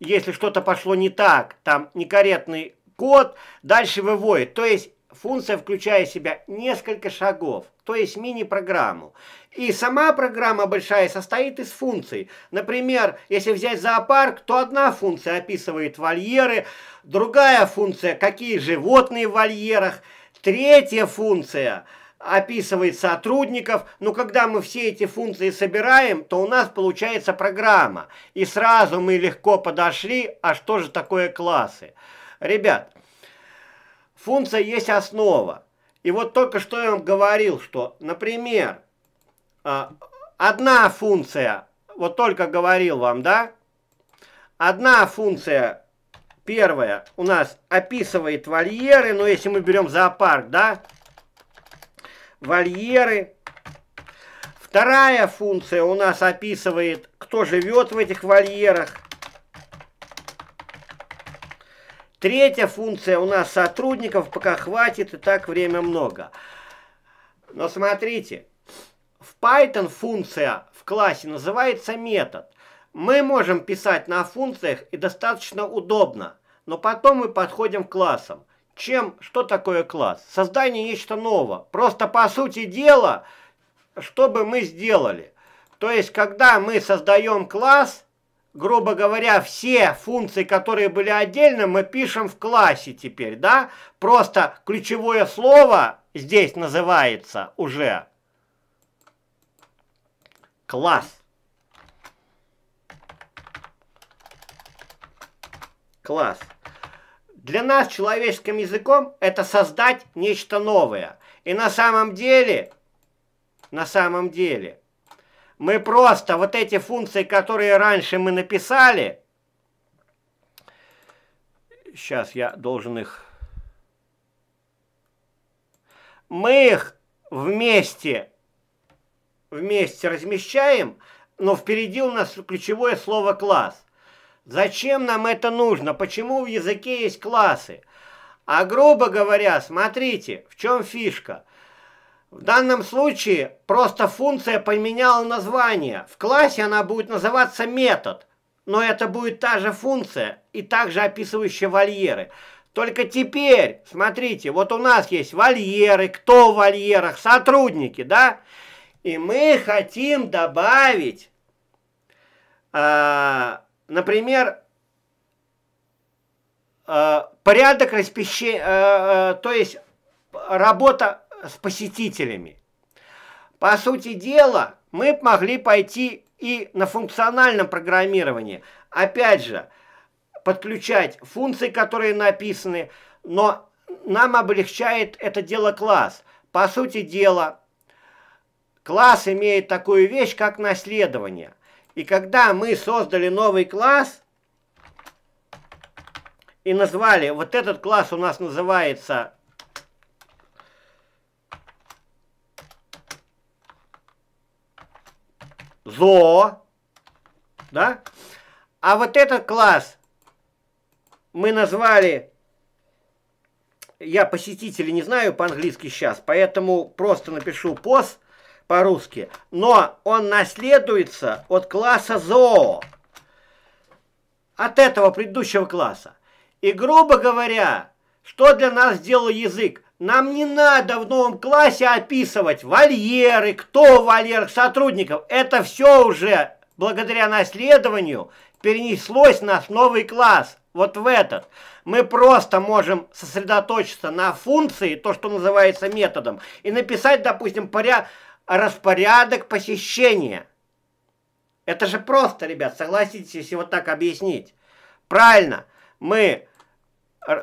если что-то пошло не так, там некорректный код, дальше выводит. То есть функция включает в себя несколько шагов, то есть мини-программу. И сама программа большая состоит из функций. Например, если взять зоопарк, то одна функция описывает вольеры, другая функция, какие животные в вольерах, третья функция описывает сотрудников, но когда мы все эти функции собираем, то у нас получается программа. И сразу мы легко подошли, а что же такое классы? Ребят, функция есть основа. И вот только что я вам говорил, что, например, а, одна функция, вот только говорил вам, да, одна функция, первая, у нас описывает вольеры, но если мы берем зоопарк, да, вольеры. Вторая функция у нас описывает, кто живет в этих вольерах. Третья функция у нас сотрудников, пока хватит, и так время много. Но смотрите, в Python функция в классе называется метод. Мы можем писать на функциях и достаточно удобно, но потом мы подходим к классам. Чем, что такое класс? Создание нечто нового. Просто по сути дела, что бы мы сделали? То есть, когда мы создаем класс, грубо говоря, все функции, которые были отдельно, мы пишем в классе теперь, да? Просто ключевое слово здесь называется уже класс. Класс. Для нас человеческим языком это создать нечто новое. И на самом деле, на самом деле, мы просто вот эти функции, которые раньше мы написали, сейчас я должен их, мы их вместе, вместе размещаем, но впереди у нас ключевое слово класс. Зачем нам это нужно? Почему в языке есть классы? А грубо говоря, смотрите, в чем фишка. В данном случае просто функция поменяла название. В классе она будет называться метод, но это будет та же функция и также описывающая вольеры. Только теперь, смотрите, вот у нас есть вольеры, кто в вольерах, сотрудники, да? И мы хотим добавить э, Например, э, порядок распещения, э, э, то есть работа с посетителями. По сути дела, мы могли пойти и на функциональном программировании. Опять же, подключать функции, которые написаны, но нам облегчает это дело класс. По сути дела, класс имеет такую вещь, как наследование – и когда мы создали новый класс и назвали, вот этот класс у нас называется зоо, да? А вот этот класс мы назвали, я посетители не знаю по-английски сейчас, поэтому просто напишу пост по-русски, но он наследуется от класса зоо, от этого предыдущего класса. И, грубо говоря, что для нас сделал язык? Нам не надо в новом классе описывать вольеры, кто в вольерах сотрудников. Это все уже благодаря наследованию перенеслось на новый класс, вот в этот. Мы просто можем сосредоточиться на функции, то, что называется методом, и написать, допустим, порядок распорядок посещения. Это же просто, ребят, согласитесь, если вот так объяснить. Правильно, мы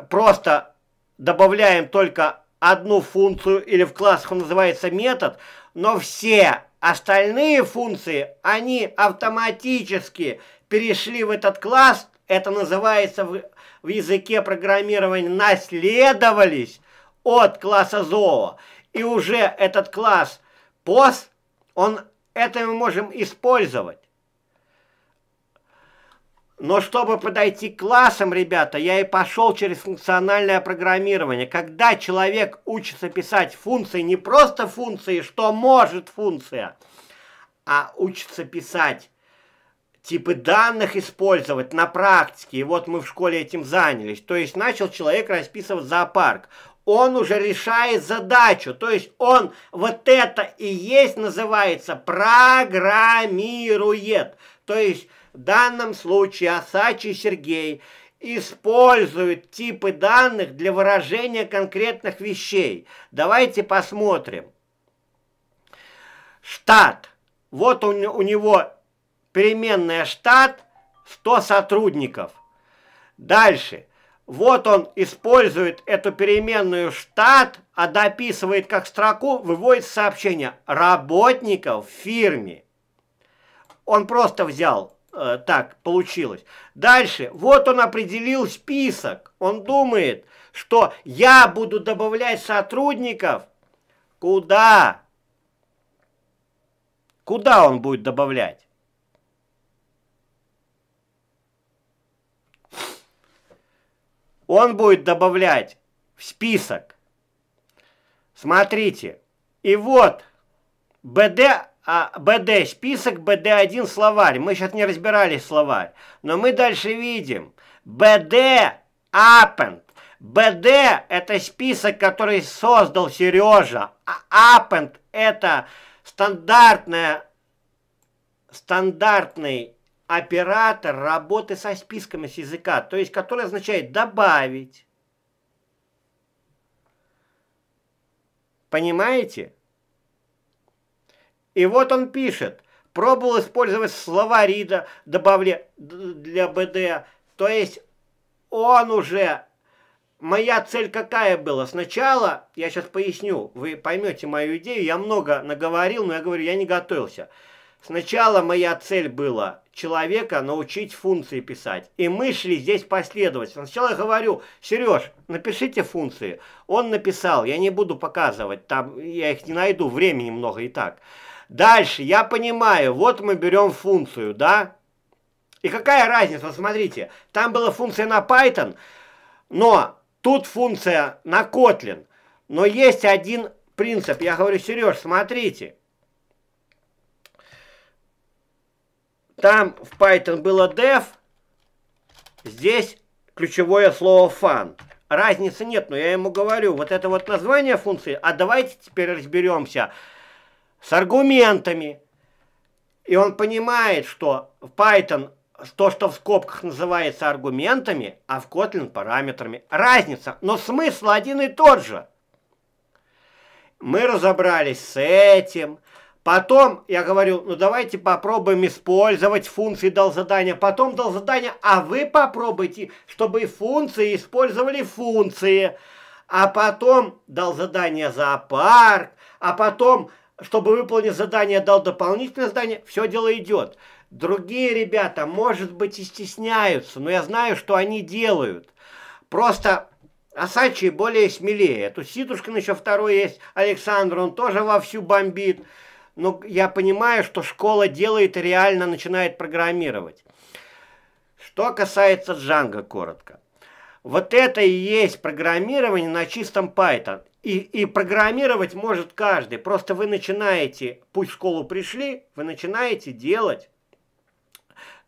просто добавляем только одну функцию, или в классах он называется метод, но все остальные функции, они автоматически перешли в этот класс, это называется в, в языке программирования наследовались от класса зоо. И уже этот класс пост, он, это мы можем использовать. Но чтобы подойти к классам, ребята, я и пошел через функциональное программирование. Когда человек учится писать функции, не просто функции, что может функция, а учится писать типы данных использовать на практике. И вот мы в школе этим занялись. То есть начал человек расписывать зоопарк он уже решает задачу. То есть он вот это и есть называется программирует. То есть в данном случае Асачи Сергей использует типы данных для выражения конкретных вещей. Давайте посмотрим. Штат. Вот у, у него переменная штат 100 сотрудников. Дальше. Вот он использует эту переменную штат, а дописывает как строку, выводит сообщение работников в фирме. Он просто взял, э, так получилось. Дальше, вот он определил список. Он думает, что я буду добавлять сотрудников Куда? Куда он будет добавлять? Он будет добавлять в список. Смотрите. И вот БД, а, БД, список БД1 словарь. Мы сейчас не разбирали словарь. Но мы дальше видим. БД append. БД это список, который создал Сережа. А append это стандартная, стандартный оператор работы со списками с языка, то есть который означает добавить. Понимаете? И вот он пишет, пробовал использовать словари добавля для БД, то есть он уже моя цель какая была? Сначала, я сейчас поясню, вы поймете мою идею, я много наговорил, но я говорю, я не готовился. Сначала моя цель была человека научить функции писать. И мы шли здесь последовательно. Сначала я говорю, Сереж, напишите функции. Он написал, я не буду показывать, там я их не найду, времени много и так. Дальше, я понимаю, вот мы берем функцию, да? И какая разница, смотрите, там была функция на Python, но Тут функция на Kotlin. Но есть один принцип. Я говорю, Сереж, смотрите. Там в Python было def, здесь ключевое слово fun. Разницы нет, но я ему говорю, вот это вот название функции, а давайте теперь разберемся с аргументами. И он понимает, что в Python то, что в скобках называется аргументами, а в Kotlin параметрами. Разница, но смысл один и тот же. Мы разобрались с этим. Потом я говорю, ну давайте попробуем использовать функции дал задания. Потом дал задания, а вы попробуйте, чтобы функции использовали функции. А потом дал задание зоопарк. А потом, чтобы выполнить задание, дал дополнительное задание. Все дело идет. Другие ребята, может быть, и стесняются, но я знаю, что они делают. Просто Асачи более смелее. Эту Сидушкин еще второй есть, Александр, он тоже вовсю бомбит. Но я понимаю, что школа делает и реально начинает программировать. Что касается Джанга, коротко. Вот это и есть программирование на чистом Python. И, и программировать может каждый. Просто вы начинаете, пусть в школу пришли, вы начинаете делать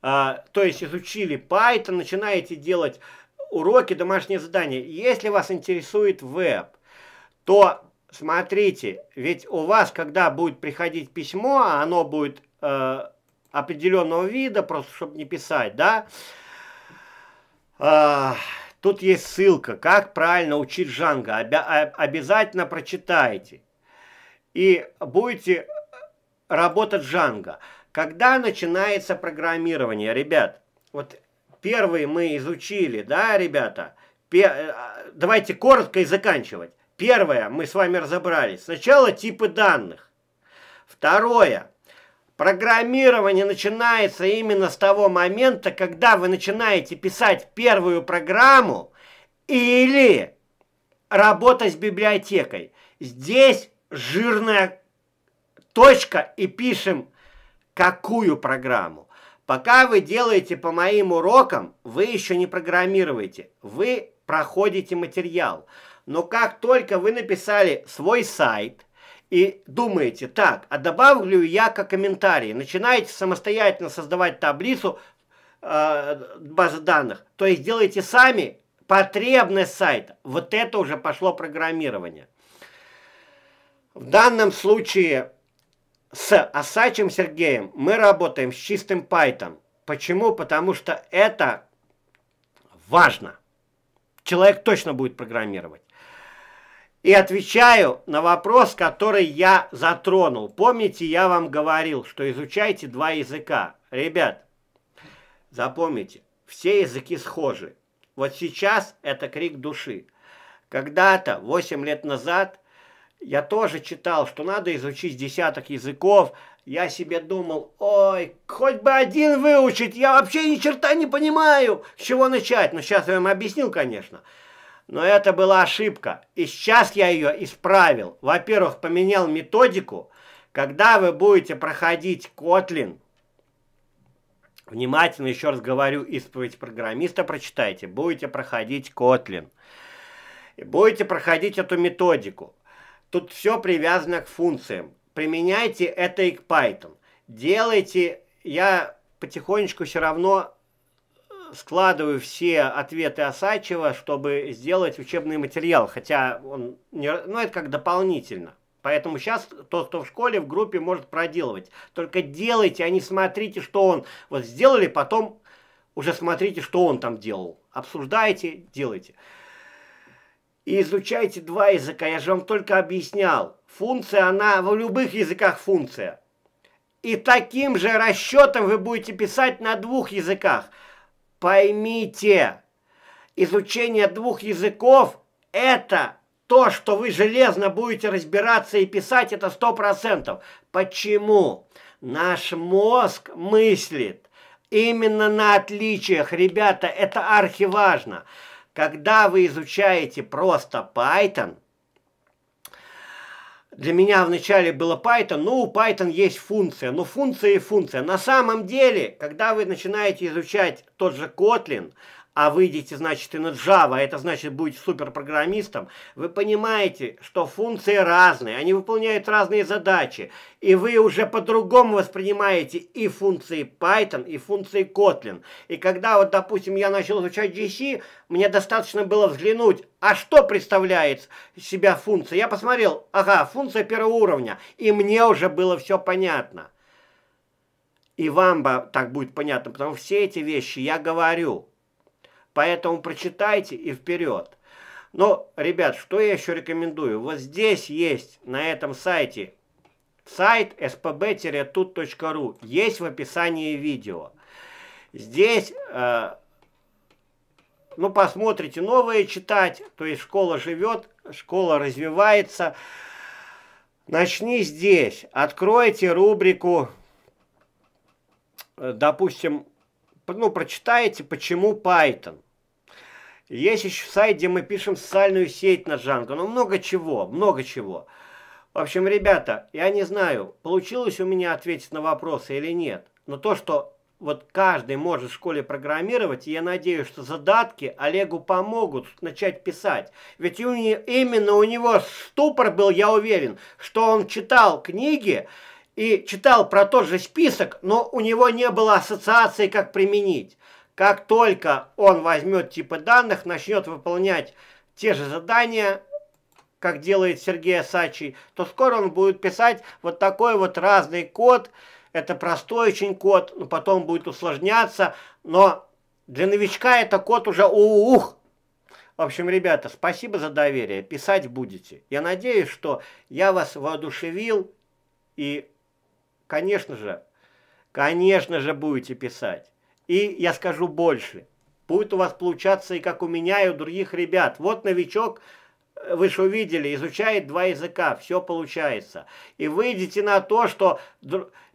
а, то есть изучили Python, начинаете делать уроки, домашние задания. Если вас интересует веб, то смотрите, ведь у вас, когда будет приходить письмо, а оно будет э, определенного вида, просто чтобы не писать, да, э, тут есть ссылка, как правильно учить Джанго. Обя обязательно прочитайте. И будете работать Джанго. Когда начинается программирование, ребят? Вот первый мы изучили, да, ребята? Пер... Давайте коротко и заканчивать. Первое, мы с вами разобрались. Сначала типы данных. Второе, программирование начинается именно с того момента, когда вы начинаете писать первую программу или работать с библиотекой. Здесь жирная точка и пишем Какую программу? Пока вы делаете по моим урокам, вы еще не программируете. Вы проходите материал. Но как только вы написали свой сайт и думаете, так, а добавлю я как комментарий, начинаете самостоятельно создавать таблицу э, базы данных, то есть делаете сами потребность сайта. Вот это уже пошло программирование. В данном случае с Асачем Сергеем мы работаем с чистым Python. Почему? Потому что это важно. Человек точно будет программировать. И отвечаю на вопрос, который я затронул. Помните, я вам говорил, что изучайте два языка. Ребят, запомните, все языки схожи. Вот сейчас это крик души. Когда-то, 8 лет назад, я тоже читал, что надо изучить десяток языков. Я себе думал, ой, хоть бы один выучить, я вообще ни черта не понимаю, с чего начать. Но сейчас я вам объяснил, конечно. Но это была ошибка. И сейчас я ее исправил. Во-первых, поменял методику. Когда вы будете проходить Kotlin, внимательно еще раз говорю, исповедь программиста прочитайте, будете проходить Kotlin. Будете проходить эту методику. Тут все привязано к функциям. Применяйте это и к Python. Делайте, я потихонечку все равно складываю все ответы Осачева, чтобы сделать учебный материал, хотя он не, ну, это как дополнительно. Поэтому сейчас тот, кто в школе, в группе может проделывать. Только делайте, а не смотрите, что он вот сделали, потом уже смотрите, что он там делал. Обсуждайте, делайте. И изучайте два языка. Я же вам только объяснял. Функция, она в любых языках функция. И таким же расчетом вы будете писать на двух языках – Поймите, изучение двух языков – это то, что вы железно будете разбираться и писать, это сто процентов. Почему? Наш мозг мыслит именно на отличиях. Ребята, это архиважно. Когда вы изучаете просто Python, для меня вначале было Python, ну, у Python есть функция, но функция и функция. На самом деле, когда вы начинаете изучать тот же Kotlin, а выйдете, значит, и на Java, это значит, будете суперпрограммистом, вы понимаете, что функции разные, они выполняют разные задачи, и вы уже по-другому воспринимаете и функции Python, и функции Kotlin. И когда вот, допустим, я начал изучать GC, мне достаточно было взглянуть, а что представляет себя функция. Я посмотрел, ага, функция первого уровня, и мне уже было все понятно. И вам так будет понятно, потому что все эти вещи я говорю – Поэтому прочитайте и вперед. Но, ребят, что я еще рекомендую? Вот здесь есть на этом сайте сайт spb-tut.ru. Есть в описании видео. Здесь, э, ну, посмотрите, новое читать. То есть школа живет, школа развивается. Начни здесь. Откройте рубрику, э, допустим, ну, прочитаете, почему Python. Есть еще сайт, где мы пишем социальную сеть на Django. Ну, много чего, много чего. В общем, ребята, я не знаю, получилось у меня ответить на вопросы или нет. Но то, что вот каждый может в школе программировать, я надеюсь, что задатки Олегу помогут начать писать. Ведь у не, именно у него ступор был, я уверен, что он читал книги, и читал про тот же список, но у него не было ассоциации, как применить. Как только он возьмет типы данных, начнет выполнять те же задания, как делает Сергей Асачий, то скоро он будет писать вот такой вот разный код. Это простой очень код, но потом будет усложняться. Но для новичка это код уже ух. В общем, ребята, спасибо за доверие. Писать будете. Я надеюсь, что я вас воодушевил и Конечно же, конечно же будете писать. И я скажу больше. Будет у вас получаться и как у меня, и у других ребят. Вот новичок, э, вы же увидели, изучает два языка, все получается. И выйдете на то, что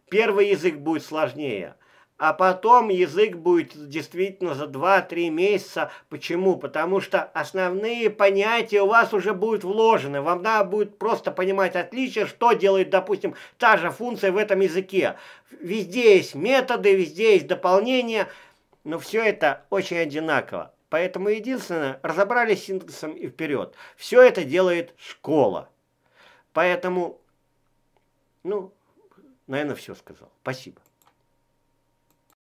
первый язык будет сложнее. А потом язык будет действительно за 2-3 месяца. Почему? Потому что основные понятия у вас уже будут вложены. Вам надо будет просто понимать отличие, что делает, допустим, та же функция в этом языке. Везде есть методы, везде есть дополнения, но все это очень одинаково. Поэтому единственное, разобрались с синтезом и вперед. Все это делает школа. Поэтому, ну, наверное, все сказал. Спасибо.